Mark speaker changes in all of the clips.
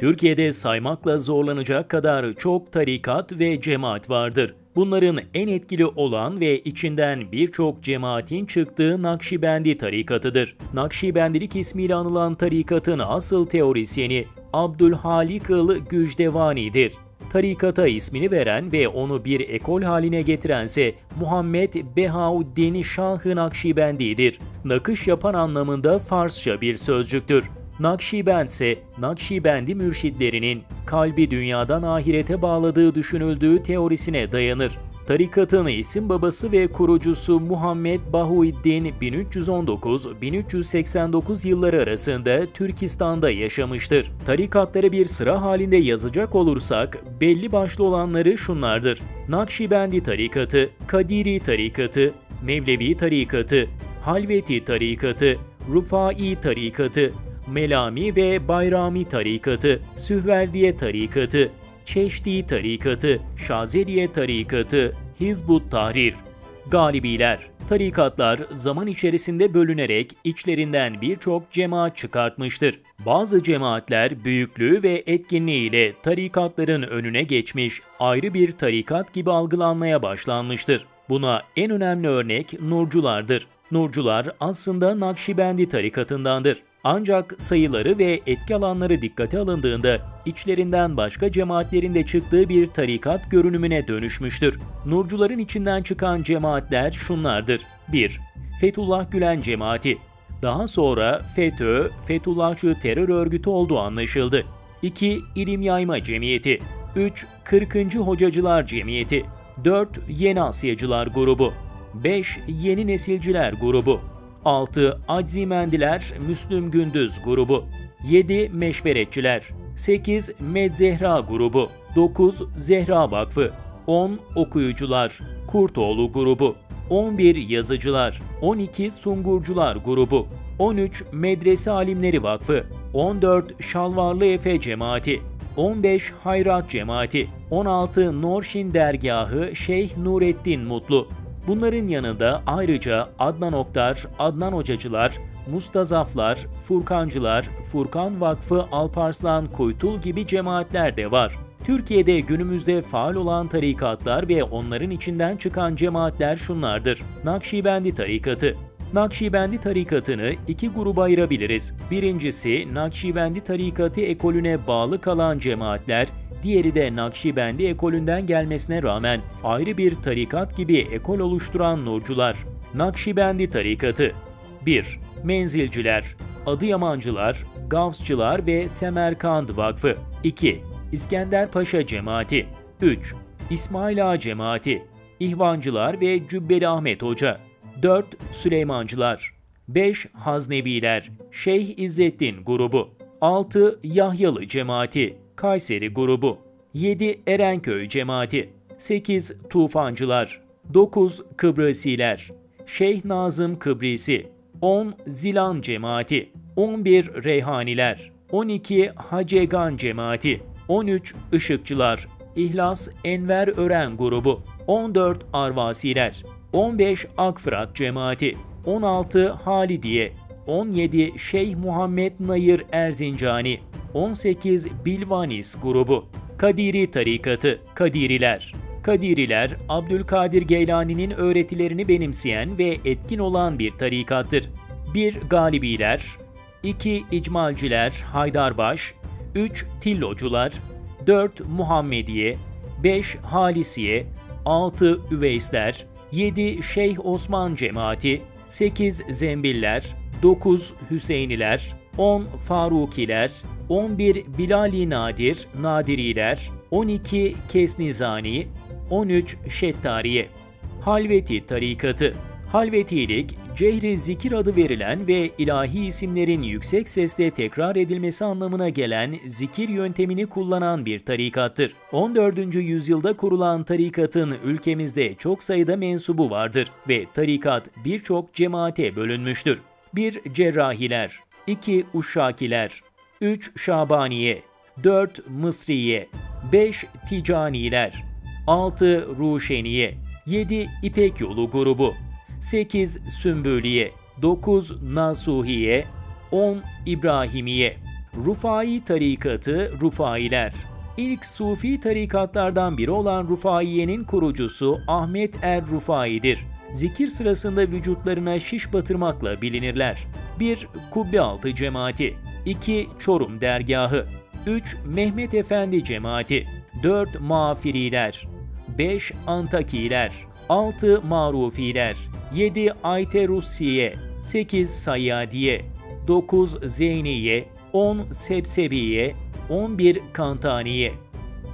Speaker 1: Türkiye'de saymakla zorlanacak kadar çok tarikat ve cemaat vardır. Bunların en etkili olan ve içinden birçok cemaatin çıktığı Nakşibendi tarikatıdır. Nakşibendilik ismiyle anılan tarikatın asıl teorisyeni Abdülhalikıl Gücdevani'dir. Tarikata ismini veren ve onu bir ekol haline getirense Muhammed Behauddin Şah-ı Nakşibendi'dir. Nakış yapan anlamında Farsça bir sözcüktür. Nakşibend ise Nakşibendi mürşitlerinin kalbi dünyadan ahirete bağladığı düşünüldüğü teorisine dayanır. Tarikatın isim babası ve kurucusu Muhammed Bahuiddin 1319-1389 yılları arasında Türkistan'da yaşamıştır. Tarikatları bir sıra halinde yazacak olursak belli başlı olanları şunlardır. Nakşibendi tarikatı, Kadiri tarikatı, Mevlevi tarikatı, Halveti tarikatı, Rufai tarikatı, Melami ve Bayrami tarikatı, Sühverdiye tarikatı, Çeşdi tarikatı, Şazeliye tarikatı, Hizbut Tahrir. Galibiler, tarikatlar zaman içerisinde bölünerek içlerinden birçok cemaat çıkartmıştır. Bazı cemaatler büyüklüğü ve etkinliğiyle tarikatların önüne geçmiş, ayrı bir tarikat gibi algılanmaya başlanmıştır. Buna en önemli örnek Nurculardır. Nurcular aslında Nakşibendi tarikatındandır. Ancak sayıları ve etki alanları dikkate alındığında içlerinden başka cemaatlerin de çıktığı bir tarikat görünümüne dönüşmüştür. Nurcuların içinden çıkan cemaatler şunlardır. 1. Fethullah Gülen Cemaati Daha sonra FETÖ, Fethullahçı terör örgütü olduğu anlaşıldı. 2. İlim Yayma Cemiyeti 3. 40. Hocacılar Cemiyeti 4. Yeni Asyacılar Grubu 5. Yeni Nesilciler Grubu 6. Aczimendiler Müslüm Gündüz grubu 7. Meşveretçiler 8. Medzehra grubu 9. Zehra Vakfı 10. Okuyucular Kurtoğlu grubu 11. Yazıcılar 12. Sungurcular grubu 13. Medrese Alimleri Vakfı 14. Şalvarlı Efe Cemaati 15 Hayrat Cemaati, 16 Norşin Dergahı Şeyh Nurettin Mutlu, Bunların yanında ayrıca Adnan Oktar, Adnan Hocacılar, Mustazaflar, Furkancılar, Furkan Vakfı Alparslan Kuytul gibi cemaatler de var. Türkiye'de günümüzde faal olan tarikatlar ve onların içinden çıkan cemaatler şunlardır. Nakşibendi tarikatı, Nakşibendi tarikatını iki gruba ayırabiliriz. Birincisi Nakşibendi tarikatı ekolüne bağlı kalan cemaatler, diğeri de Nakşibendi ekolünden gelmesine rağmen ayrı bir tarikat gibi ekol oluşturan Nurcular. Nakşibendi tarikatı 1. Menzilciler, Adıyamancılar, Gavsçılar ve Semerkand Vakfı 2. İskender Paşa Cemaati 3. İsmail Ağa Cemaati, İhvancılar ve Cübbeli Ahmet Hoca 4. Süleymancılar. 5. Hazneviler, Şeyh İzzettin Grubu. 6. Yahyalı Cemaati. Kayseri grubu. 7 Erenköy cemaati. 8 Tufancılar. 9 Kıbrısiler. Şeyh Nazım Kıbrisi. 10 Zilan cemaati. 11 Reyhaniler. 12 Hacegan cemaati. 13 Işıkçılar. İhlas Enver Ören grubu. 14 Arvasiler 15 Akfırat cemaati 16 Halidiye 17 Şeyh Muhammed Nayır Erzincani 18 Bilvanis grubu. Kadiri tarikatı Kadiriler. Kadiriler, Abdülkadir Geylani'nin öğretilerini benimseyen ve etkin olan bir tarikattır. 1 Galibiler. 2 İcmalciler Haydarbaş. 3 Tillocular. 4 Muhammediye. 5 Halisiye. 6 Üveysler 7 Şeyh Osman Cemaati 8 Zembiller 9 Hüseyniler 10 Farukiler 11 Bilali Nadir, Nadiriler, 12 Kesnizani, 13 Şettariye. Halveti tarikatı Halvetilik, cehri zikir adı verilen ve ilahi isimlerin yüksek sesle tekrar edilmesi anlamına gelen zikir yöntemini kullanan bir tarikattır. 14. yüzyılda kurulan tarikatın ülkemizde çok sayıda mensubu vardır ve tarikat birçok cemaate bölünmüştür. 1. Cerrahiler 2. Uşşakiler 3 Şabaniye, 4 Mısriye, 5 Ticaniler, 6 Ruşeniye, 7 İpek Yolu grubu, 8 Sümbüliye, 9 Nasuhiye, 10 İbrahimiye. Rufai tarikatı Rufailer İlk Sufi tarikatlardan biri olan Rufaiye'nin kurucusu Ahmet er Rufai'dir. Zikir sırasında vücutlarına şiş batırmakla bilinirler. 1. Kubbealtı Cemaati 2. Çorum Dergahı 3. Mehmet Efendi Cemaati 4. Mağfiriler 5. Antakiler 6. Marufiler 7. Ayterusiye 8. Sayyadiye 9. Zeyniye 10. Sebsebiye 11 Kantaniye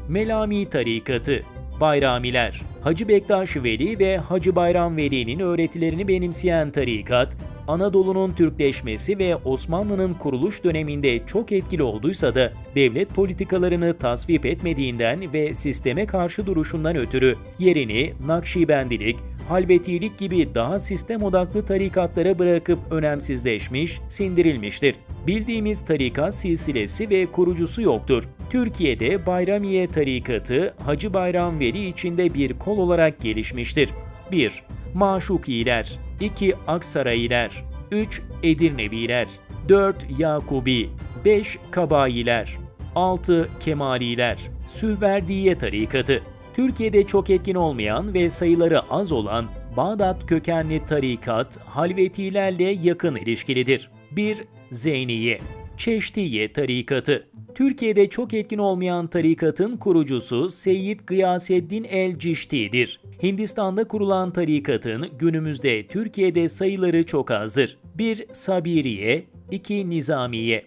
Speaker 1: Melami Tarikatı Bayramiler Hacı Bektaş Veli ve Hacı Bayram Veli'nin öğretilerini benimseyen tarikat, Anadolu'nun Türkleşmesi ve Osmanlı'nın kuruluş döneminde çok etkili olduysa da devlet politikalarını tasvip etmediğinden ve sisteme karşı duruşundan ötürü yerini Nakşibendilik, halvetilik gibi daha sistem odaklı tarikatlara bırakıp önemsizleşmiş, sindirilmiştir. Bildiğimiz tarikat silsilesi ve kurucusu yoktur. Türkiye'de Bayramiye tarikatı Hacı Bayram Veli içinde bir kol olarak gelişmiştir. 1. Maşukiler 2. Aksarayiler 3. Edirneviler 4. Yakubi 5. Kabayiler 6. Kemaliler Sühverdiye tarikatı Türkiye'de çok etkin olmayan ve sayıları az olan Bağdat kökenli tarikat halvetilerle yakın ilişkilidir. 1. Zeyniye Çeştiye tarikatı Türkiye'de çok etkin olmayan tarikatın kurucusu Seyyid Gıyaseddin el-Cişti'dir. Hindistan'da kurulan tarikatın günümüzde Türkiye'de sayıları çok azdır. 1. Sabiriye 2. Nizamiye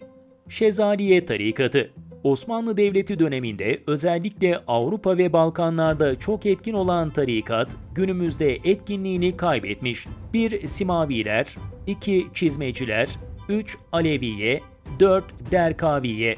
Speaker 1: Şezaliye tarikatı Osmanlı Devleti döneminde özellikle Avrupa ve Balkanlarda çok etkin olan tarikat günümüzde etkinliğini kaybetmiş. 1. Simaviler 2. Çizmeciler 3. Aleviye 4. Derkaviye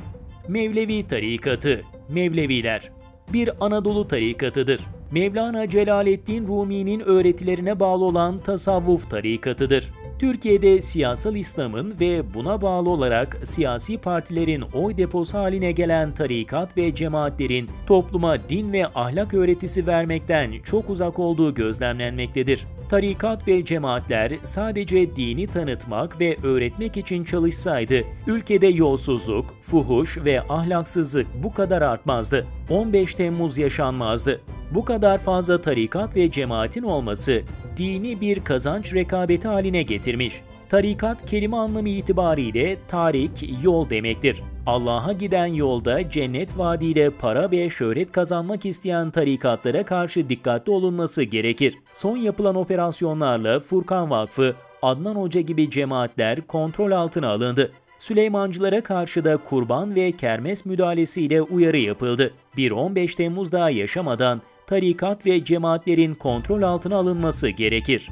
Speaker 1: Mevlevi tarikatı Mevleviler bir Anadolu tarikatıdır. Mevlana Celaleddin Rumi'nin öğretilerine bağlı olan tasavvuf tarikatıdır. Türkiye'de siyasal İslam'ın ve buna bağlı olarak siyasi partilerin oy deposu haline gelen tarikat ve cemaatlerin topluma din ve ahlak öğretisi vermekten çok uzak olduğu gözlemlenmektedir. Tarikat ve cemaatler sadece dini tanıtmak ve öğretmek için çalışsaydı, ülkede yolsuzluk, fuhuş ve ahlaksızlık bu kadar artmazdı. 15 Temmuz yaşanmazdı. Bu kadar fazla tarikat ve cemaatin olması dini bir kazanç rekabeti haline getirmiş. Tarikat kelime anlamı itibariyle tarik, yol demektir. Allah'a giden yolda cennet vaadiyle para ve şöhret kazanmak isteyen tarikatlara karşı dikkatli olunması gerekir. Son yapılan operasyonlarla Furkan Vakfı, Adnan Hoca gibi cemaatler kontrol altına alındı. Süleymancılara karşı da kurban ve kermes müdahalesiyle uyarı yapıldı. Bir 15 Temmuz daha yaşamadan tarikat ve cemaatlerin kontrol altına alınması gerekir.